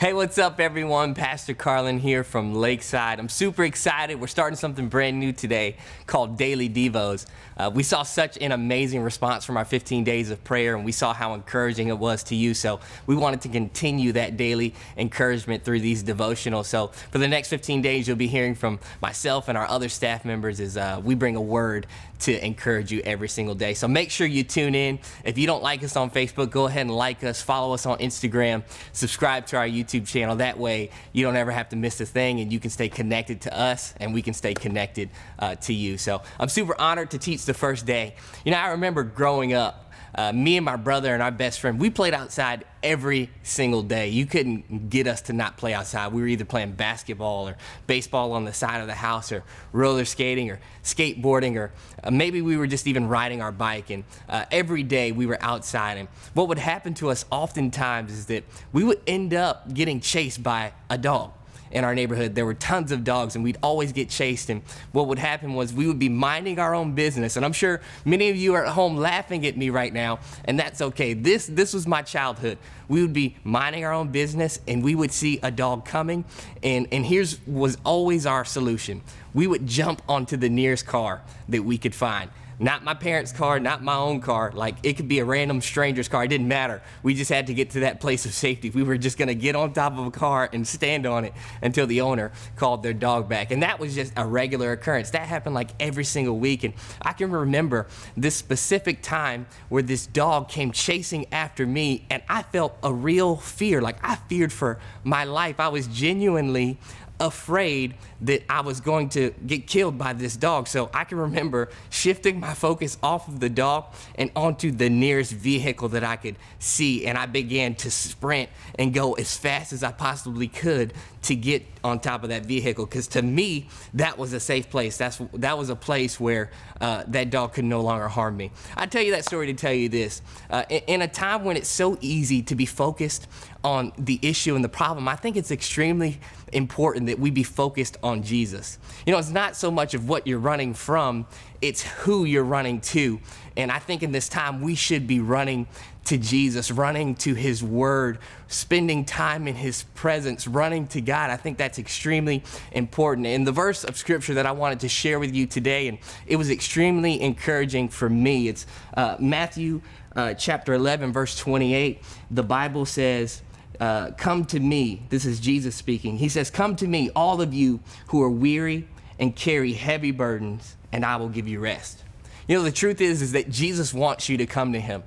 Hey, what's up, everyone? Pastor Carlon here from Lakeside. I'm super excited. We're starting something brand new today called Daily Devos. Uh, we saw such an amazing response from our 15 days of prayer, and we saw how encouraging it was to you. So, we wanted to continue that daily encouragement through these devotionals. So, for the next 15 days, you'll be hearing from myself and our other staff members as uh, we bring a word to encourage you every single day. So, make sure you tune in. If you don't like us on Facebook, go ahead and like us, follow us on Instagram, subscribe to our YouTube channel. That way, you don't ever have to miss a thing, and you can stay connected to us, and we can stay connected uh, to you. So, I'm super honored to teach the first day. You know, I remember growing up, uh, me and my brother and our best friend, we played outside every single day. You couldn't get us to not play outside. We were either playing basketball or baseball on the side of the house or roller skating or skateboarding or uh, maybe we were just even riding our bike. And uh, every day we were outside. And what would happen to us oftentimes is that we would end up getting chased by a dog in our neighborhood. There were tons of dogs, and we'd always get chased. And what would happen was we would be minding our own business. And I'm sure many of you are at home laughing at me right now, and that's okay. This this was my childhood. We would be minding our own business, and we would see a dog coming, and and here's was always our solution. We would jump onto the nearest car that we could find not my parents' car, not my own car. Like it could be a random stranger's car. It didn't matter. We just had to get to that place of safety. We were just going to get on top of a car and stand on it until the owner called their dog back. And that was just a regular occurrence. That happened like every single week. And I can remember this specific time where this dog came chasing after me and I felt a real fear. Like I feared for my life. I was genuinely afraid that I was going to get killed by this dog. So I can remember shifting my focus off of the dog and onto the nearest vehicle that I could see. And I began to sprint and go as fast as I possibly could to get on top of that vehicle. Because to me, that was a safe place. That's, that was a place where uh, that dog could no longer harm me. I tell you that story to tell you this. Uh, in, in a time when it's so easy to be focused on the issue and the problem, I think it's extremely important that we be focused on Jesus. You know, it's not so much of what you're running from, it's who you're running to. And I think in this time, we should be running to Jesus, running to His Word, spending time in His presence, running to God. I think that's extremely important. And the verse of Scripture that I wanted to share with you today, and it was extremely encouraging for me, it's uh, Matthew uh, chapter 11, verse 28. The Bible says, uh, Come to me. This is Jesus speaking. He says, Come to me, all of you who are weary and carry heavy burdens, and I will give you rest. You know, the truth is, is that Jesus wants you to come to him.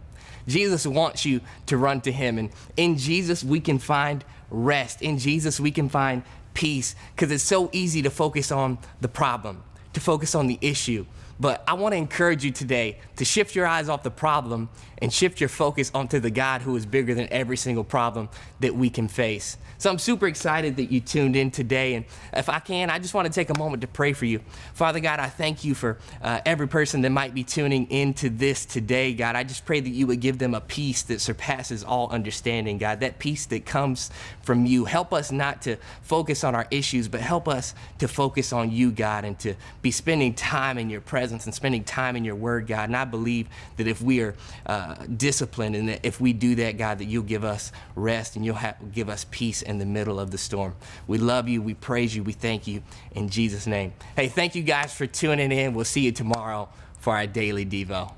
Jesus wants you to run to him. And in Jesus, we can find rest. In Jesus, we can find peace because it's so easy to focus on the problem, to focus on the issue. But I want to encourage you today to shift your eyes off the problem and shift your focus onto the God who is bigger than every single problem that we can face. So I'm super excited that you tuned in today. And if I can, I just want to take a moment to pray for you. Father God, I thank you for uh, every person that might be tuning into this today, God. I just pray that you would give them a peace that surpasses all understanding, God, that peace that comes from you. Help us not to focus on our issues, but help us to focus on you, God, and to be spending time in your presence and spending time in your word, God. And I believe that if we are uh, disciplined and that if we do that, God, that you'll give us rest and you'll have, give us peace in the middle of the storm. We love you. We praise you. We thank you in Jesus' name. Hey, thank you guys for tuning in. We'll see you tomorrow for our daily Devo.